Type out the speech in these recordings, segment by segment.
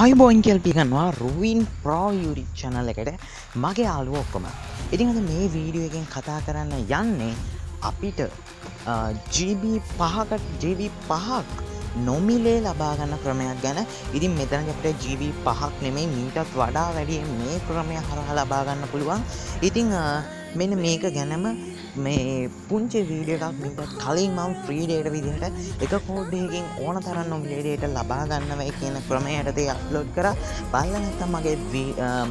අයිබෝයින් කෙල්පිගන්නවා රුවන් ප්‍රෝයුරි චනල එකට. මගේ අලුව ඔක්කොම. ඉතින් අද මේ වීඩියෝ එකෙන් කතා කරන්න යන්නේ අපිට ජීබ පහකට ජීබ පහක් නොමිලේ ලබාගන්න ක්‍රමයක් ගැන. ඉතින් මෙතන අපට ජීවී පහක් නෙමේ මීටත් වඩා වැඩිය මේ ක්‍රමය හරහ ලබාගන්න පුළුවන්. ඉතිං මෙන්න මේක ගැනම මේ පුංචි වීඩියටක් මිට කලින් මම් ෆ්‍රීඩේට විදිහට එක කෝඩ්ඩයකින් ඕන තරන්න නොමිලේඩේට ලබාගන්නවයි කියන ක්‍රමයටතේ අප්ලෝඩ් කර. බලන්න නැත්තම් මගේ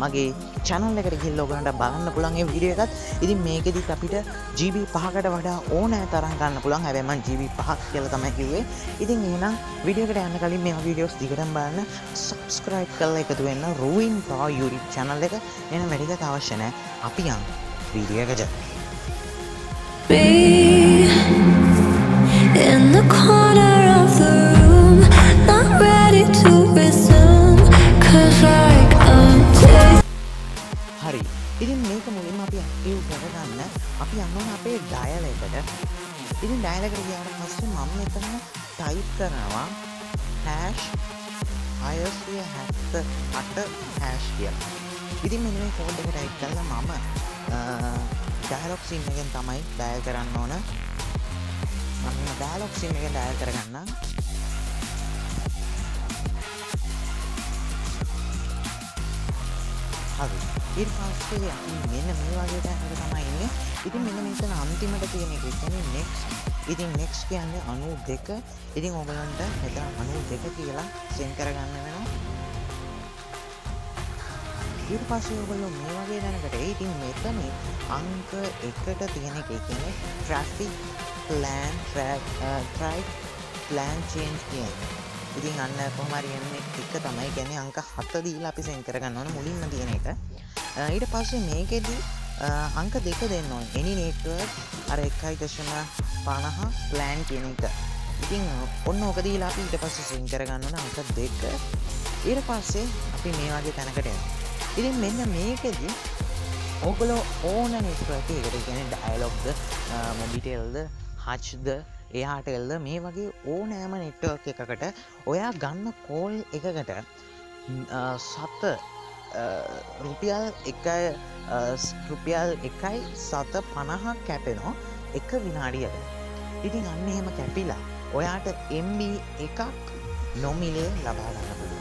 මගේ චැනල් එකට ගිල්ලෝගනට බලන්න පුළන්ගේ විඩිය එකත්. ඉතින් මේකෙදි අපිට ජීබ පහකට වඩා ඕනෑ තරන් ගන්න පුළන් හැබැම ජීබ පහක් කියල තමයි කිවේ ඉතින් ඒනම් විඩියකට යන්න කලින් මේ විඩියෝස් දිගටම් බලන්න. සබස්ක්‍රයිබ් කල්ල එකතු වෙන්න. රුවන් පා යුරි චැනල් එක. එන වැඩිගත අවශ්‍යනෑ අපි යන් වීඩියකට in the corner of the room, not ready to resume. Cause like dead. හරි ඉතින් මේක මුලින්ම අපි ඇක්ටව් කරගන්න අපි අන්නන අපේ ඩයල එකට ඉතින් ඩයලකට ගයාට පස්සේ මම එතන ටයිප් කරනවා හැෂ් අයස්ය හැත්ත අට හැෂ් කිය ඉතින් මේ කෝඩ් එක ටයිප් කරලා මම ඩෑලොක් සිම් එකෙන් තමයි ඩයල් කරන්න ඕන. මම ඩෑලොක් සිම් එක ඩයල් කරගන්න හරි. ඊට පස්සේ අපි මෙන්න මේ වගේ තැනකට තමයි ඉන්නේ. ඉතින් මෙන්න මෙතන අන්තිමට තියෙන එක කියන්නේ next. ඉතින් next කියන්නේ 92 ඉතින් ඔයගලන්ට මෙතන 92 කියලා සෙන් කරගන්න වෙනවා. ඊට පස්සේ ඔයගොල්ලෝ මේ වගේ දැනකට ඉතින් මෙතන අංක එකට තියෙන එක. කියන්නේ traffic plan uh, track plan change කියන්නේ. ඉතින් අන්න කොහමරියන්න එක තමයි. ගැන අංක හත දීලා අපි සෙන් කරගන්න ඕන මුලින්ම තියෙන එක. Uh, ඊට පස්සේ මේකෙදී uh, අංක දෙක දෙන්න ඕන. එනි නේට්ව අර එකයි දශම පණහ ප්ලෑන් කියන එක. ඉතින් ඔන්න ඕක දීලා අපි ඊට පස්සේ සෙන් කරගන්න ඕන අංක දෙක. ඊට පස්සේ අපි මේ වගේ තැනකට ඉතින් මෙන්න මේකෙදී ඕගලෝ ඕන නෙට්වර්ක එකට ගැන ඩයිලොක්ද මොබිටෙල්ද හච්ද එයාට එල්ද මේ වගේ ඕනෑම නෙට්වර්ක් එකකට ඔයා ගන්න කෝල් එකකට සත්ත රුපියල් එකයි රුපියල් එකයි සත පණහක් කැපෙනෝ එක විනාඩියට ඉතින් අන්න එහෙම කැපිලා ඔයාට එම්බ එකක් නොමිලේ ලබාගන්න පුළුව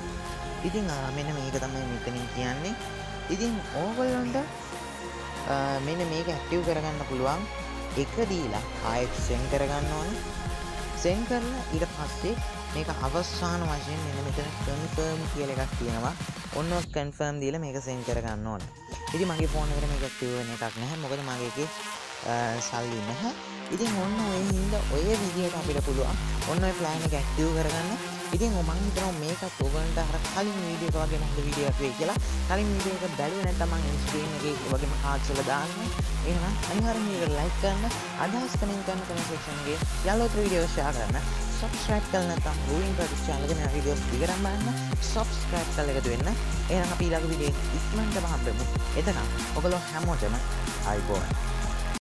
ඉතින් මෙන්න මේක තමයි මෙතනින් කියන්නේ. ඉතින් ඕගොල්ලොන්ට මෙන්න මේක ඇක්ටව් කරගන්න පුළුවන්. එක දීලා ආයෙත් සෙන් කරගන්න ඕන. සෙන් කරලා ඊට පස්සේ මේක අවස්සාන වශයෙන් මෙන්න මෙතන කන්ෆර්ම් කියල එකක් තියෙනවා. ඔන්න කන්ෆර්ම් දීල මේක සෙන් කරගන්න ඕන. ඉති මගේ ෆෝන කර මේක තිවන එකක් නැහැ. මොකද මගේගේ සල්ලි නැහැ. ඉතින් ඔන්න ඔය හින්ද ඔය විදිහට අපිට පුළුවන් ඔන්න ප්ලෑන ගැක්ටව් කරගන්න. ඉතින් ඔමන් හිතනවා මේකත් ඔබන්ට අර කලින් වීඩියෝ එක වගේ හොඳ වීඩියෝ එකක් වෙයි කියලා. කලින් වීඩියෝ එක බැලුවේ නැත්නම් මම ස්ක්‍රීන් එකේ වගේම කාඩ්ස් වල දාන්න. එහෙනම් අනිවාර්යෙන් මේක ලයික් කරන්න අදහස් කමෙන්ට් කරන්න කමෙන්ට් සෙක්ෂන් එකේ යාළුවෝ වීඩියෝ ෂෙයා කරන්න. සබස්ක්‍රයිබ් කරලා නැත්නම් රූලින් ප්‍රොජෙක්ට් channel එක මේ වීඩියෝස් දිගටම බලන්න. සබස්ක්‍රයිබ් කරලා එකතු වෙන්න. එහෙනම් අපි ඊළඟ වීඩියෝ ඉක්මනටම හම්බෙමු. එතන ඔයගොල්ලෝ හැමෝටම ආයිබෝන්